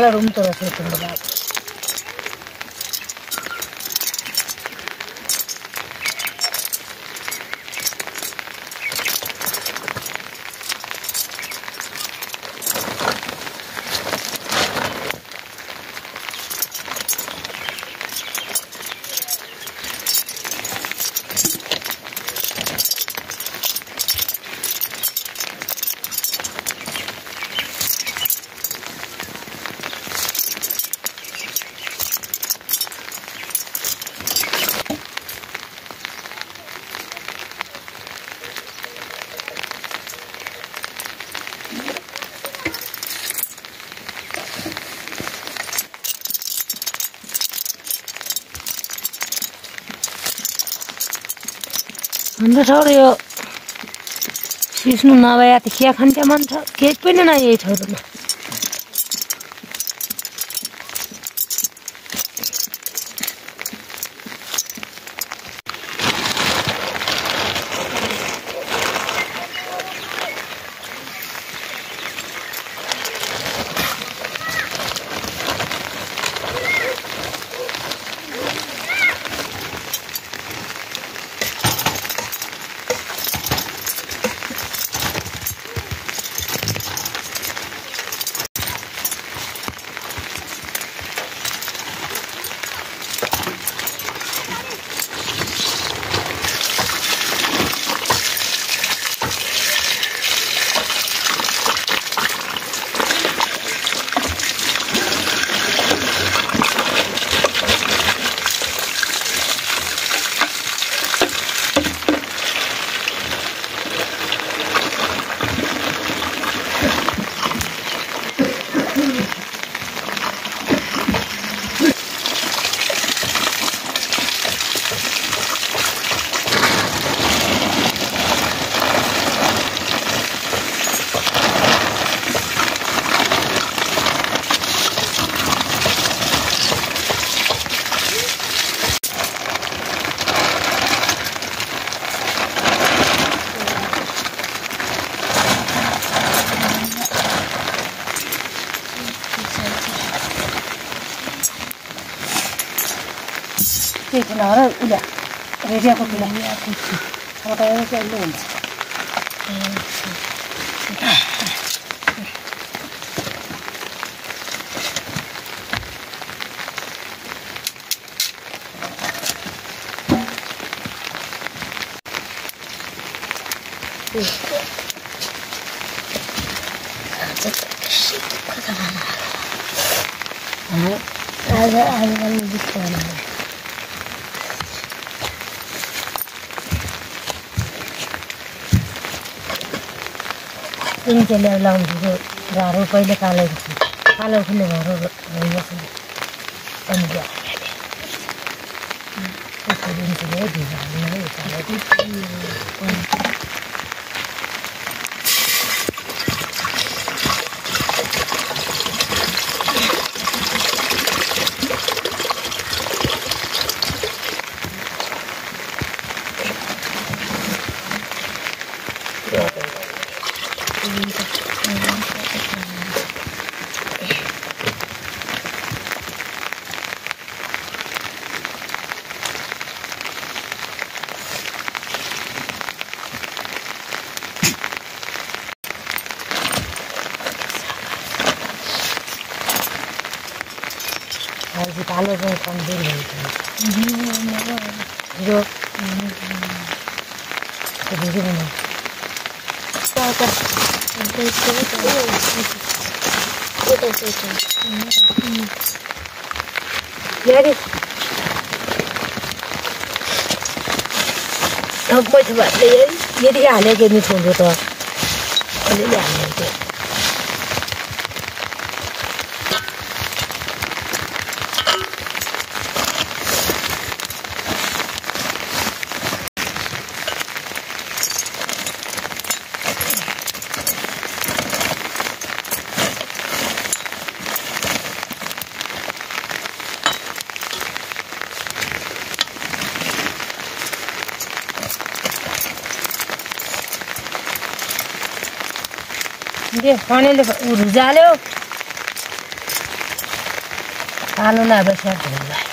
la ronda de suelto en verdad. हाम्रो ठाउँ यो सिस्नु नभए त खिया खान्थ्यो मन छ केही पनि न यही ठाउँमा kalian lebih keren ini jadi ulang dulu baru kau ini kalau itu kalau kau baru banyak enggak itu ini jadi kalau itu vitale con candela. Yo. Te digo no. Tata. Entonces, ¿qué te ¿Qué te ¿Qué Không có chuyện đấy, như thế này nên mình xuống được rồi. Ở đây là के उ रुजाल्यो। आलु नभए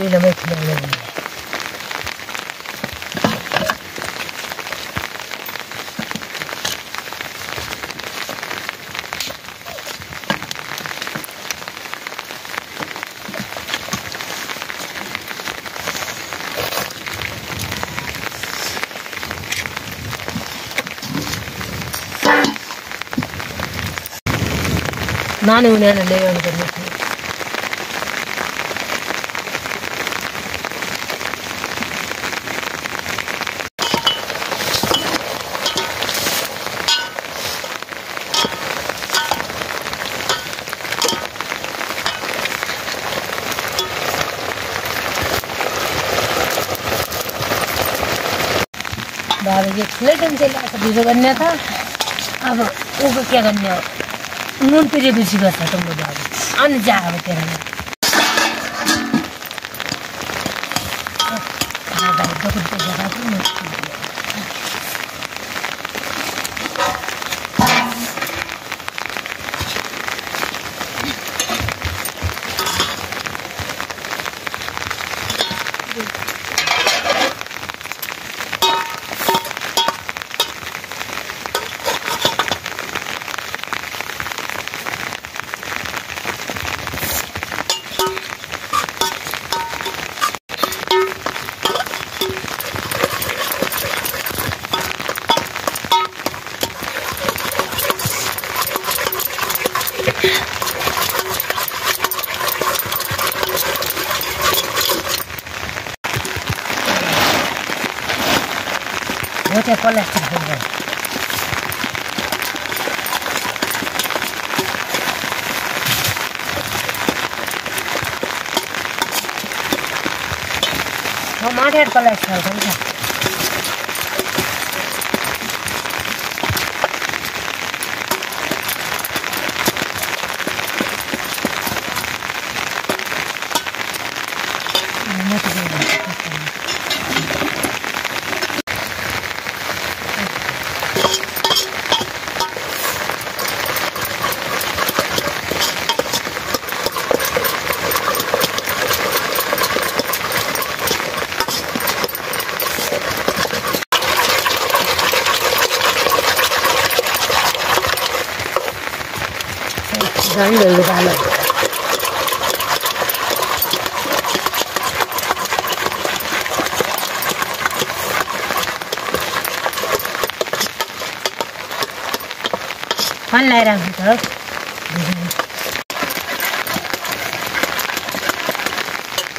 söylemek lazım. ನಾನು ಇವನೇನು ಲೇವಣಿಗೆ भिजो करना था अब ऊको क्या करना नून पे बेसी गर्छ तुमको बाबा अनि जा अब तेरा बाबा वो चाहिँ कसलाई थाहा म माथि Fun लगाइरहेको छ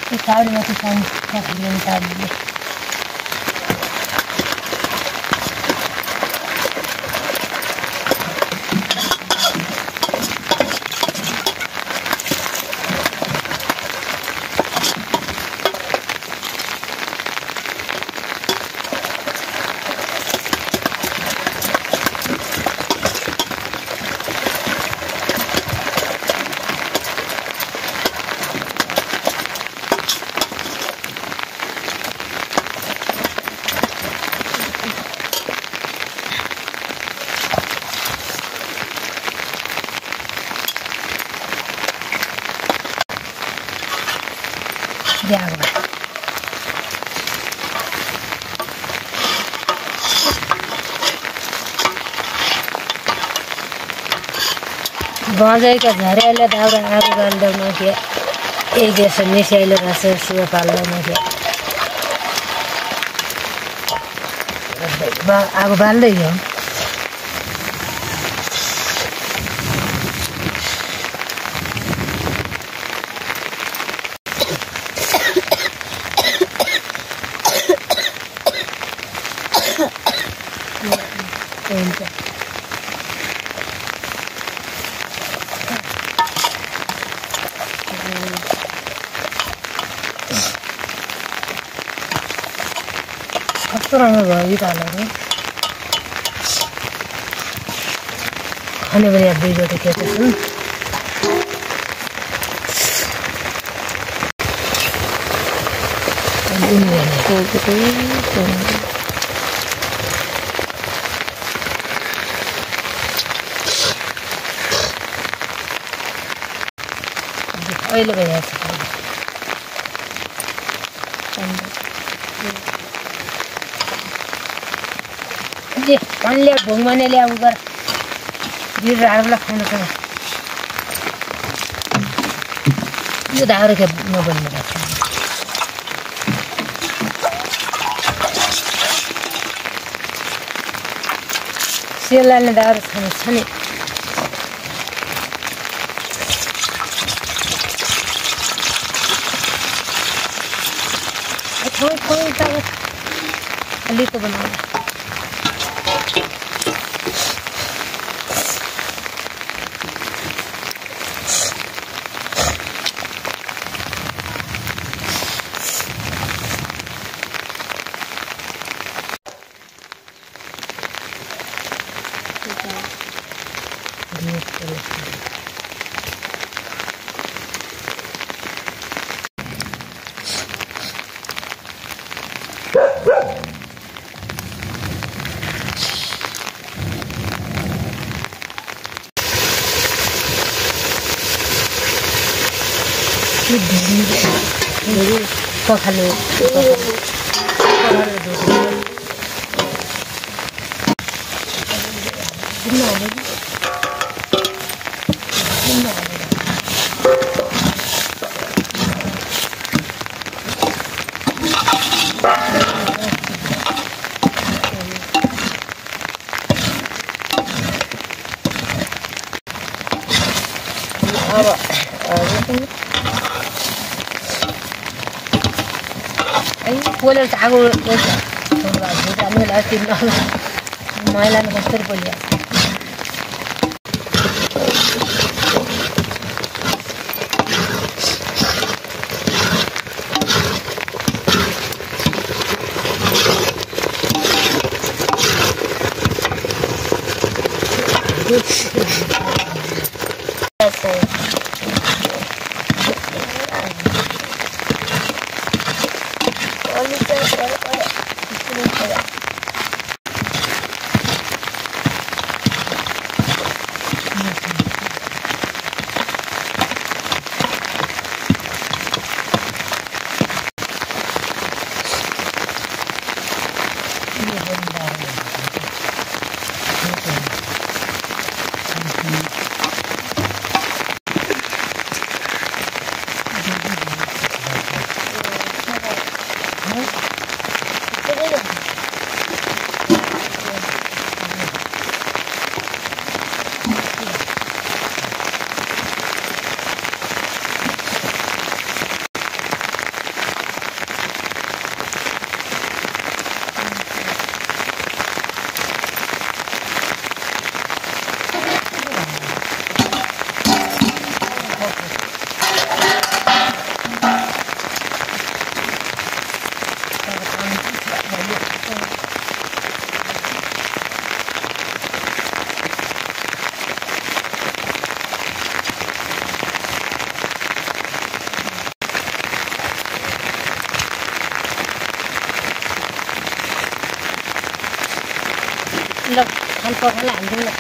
त्यो साउडमा चाहिँ साउन्ड बजैका झऱ्याले दाउरा आगो गाल्दैन के एक देश मिसाइले सुयो पाल्दैन के बा- आगो बाल्दै हो 밥도랑은 이거 안 하고 하늘버려야 밀려도 되거든 고기를 넣는 어일로 그냥 भन्ने ढुङ्गाने ल्याउ गर। बिरुवाहरूलाई खानु छ यो धारो खेप नबन्ने भएको सेलाले खानु छ नि। थोरै थोरै त अलिक 我看着 पोलेर आगो। झुटाल्नु तिन मैलाले Ví dụ 的。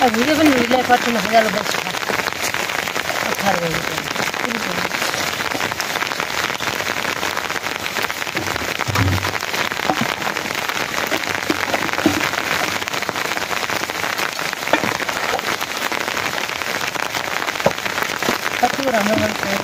哎，你 mình lấy ra. सचिव रामागढ़ से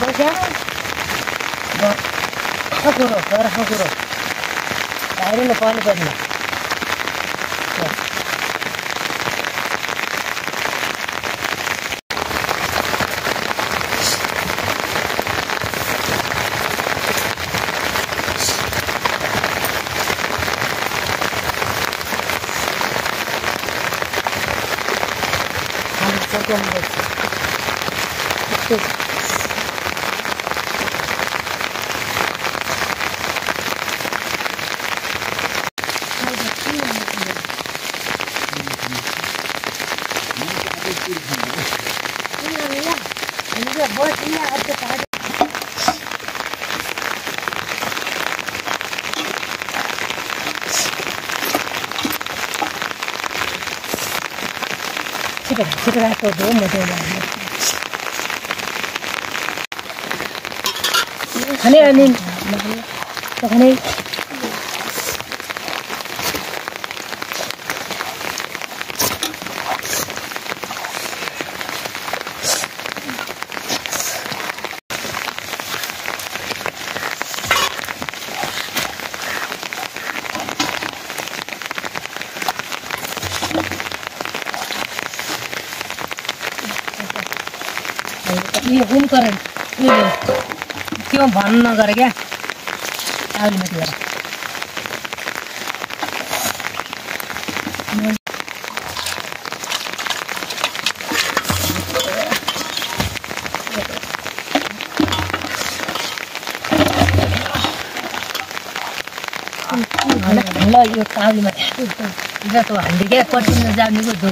حاجة حفرة فرح حفرة تعالوا نفعل بدنا Na paano ba na? Yes. Halo भन्नु नगरे क्या? आउली माथि गएर ल यो काउली माथि जस्तो हान्डी क्या पर्सिन जानेको धो